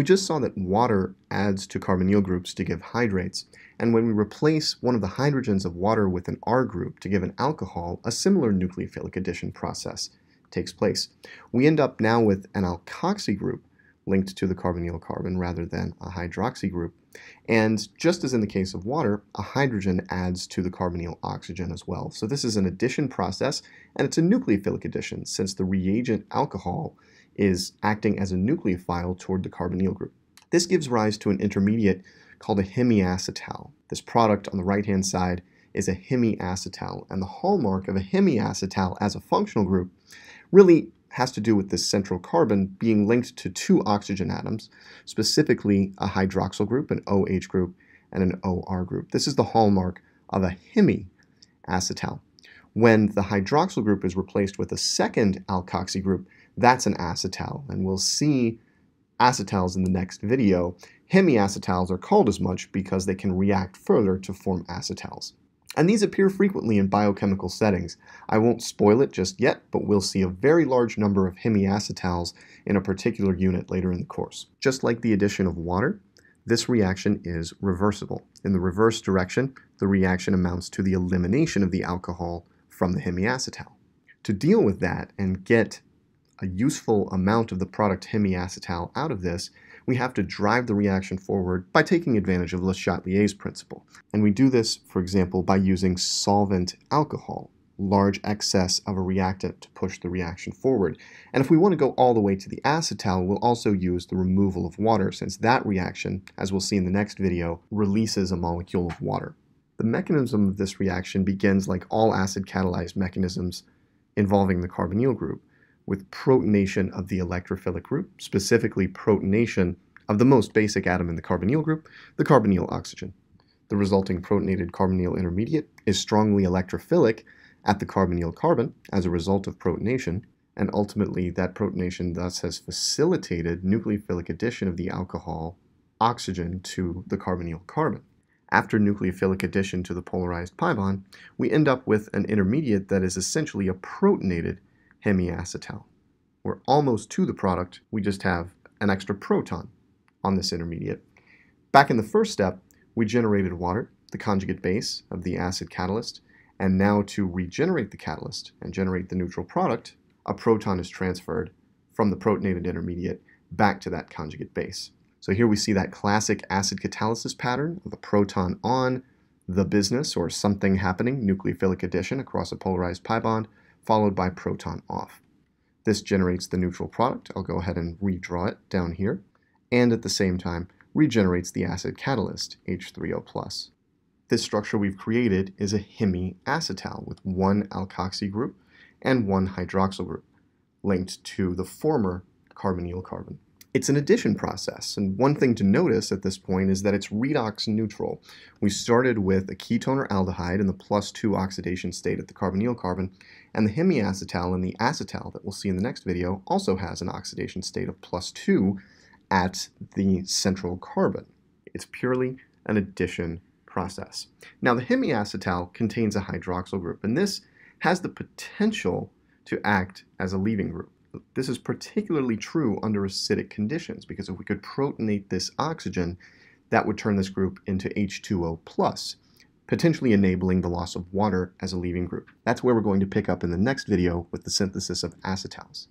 We just saw that water adds to carbonyl groups to give hydrates, and when we replace one of the hydrogens of water with an R group to give an alcohol, a similar nucleophilic addition process takes place. We end up now with an alkoxy group linked to the carbonyl carbon rather than a hydroxy group. And just as in the case of water, a hydrogen adds to the carbonyl oxygen as well. So this is an addition process, and it's a nucleophilic addition since the reagent alcohol is acting as a nucleophile toward the carbonyl group. This gives rise to an intermediate called a hemiacetal. This product on the right-hand side is a hemiacetal, and the hallmark of a hemiacetal as a functional group really has to do with this central carbon being linked to two oxygen atoms, specifically a hydroxyl group, an OH group, and an OR group. This is the hallmark of a hemiacetal. When the hydroxyl group is replaced with a second alkoxy group, that's an acetal, and we'll see acetals in the next video. Hemiacetals are called as much because they can react further to form acetals. And these appear frequently in biochemical settings. I won't spoil it just yet, but we'll see a very large number of hemiacetals in a particular unit later in the course. Just like the addition of water, this reaction is reversible. In the reverse direction, the reaction amounts to the elimination of the alcohol from the hemiacetal. To deal with that and get a useful amount of the product hemiacetal out of this, we have to drive the reaction forward by taking advantage of Le Chatelier's principle. And we do this, for example, by using solvent alcohol, large excess of a reactant to push the reaction forward. And if we want to go all the way to the acetal, we'll also use the removal of water, since that reaction, as we'll see in the next video, releases a molecule of water. The mechanism of this reaction begins like all acid catalyzed mechanisms involving the carbonyl group with protonation of the electrophilic group, specifically protonation of the most basic atom in the carbonyl group, the carbonyl oxygen. The resulting protonated carbonyl intermediate is strongly electrophilic at the carbonyl carbon as a result of protonation, and ultimately that protonation thus has facilitated nucleophilic addition of the alcohol oxygen to the carbonyl carbon. After nucleophilic addition to the polarized pi bond, we end up with an intermediate that is essentially a protonated hemiacetal. We're almost to the product, we just have an extra proton on this intermediate. Back in the first step, we generated water, the conjugate base of the acid catalyst, and now to regenerate the catalyst and generate the neutral product, a proton is transferred from the protonated intermediate back to that conjugate base. So here we see that classic acid catalysis pattern of a proton on the business or something happening, nucleophilic addition across a polarized pi bond, followed by proton off. This generates the neutral product. I'll go ahead and redraw it down here. And at the same time, regenerates the acid catalyst, H3O+. This structure we've created is a hemiacetal with one alkoxy group and one hydroxyl group linked to the former carbonyl carbon. It's an addition process, and one thing to notice at this point is that it's redox neutral. We started with a ketone or aldehyde in the plus 2 oxidation state at the carbonyl carbon, and the hemiacetal and the acetal that we'll see in the next video also has an oxidation state of plus 2 at the central carbon. It's purely an addition process. Now the hemiacetal contains a hydroxyl group, and this has the potential to act as a leaving group. This is particularly true under acidic conditions because if we could protonate this oxygen, that would turn this group into H2O+, potentially enabling the loss of water as a leaving group. That's where we're going to pick up in the next video with the synthesis of acetals.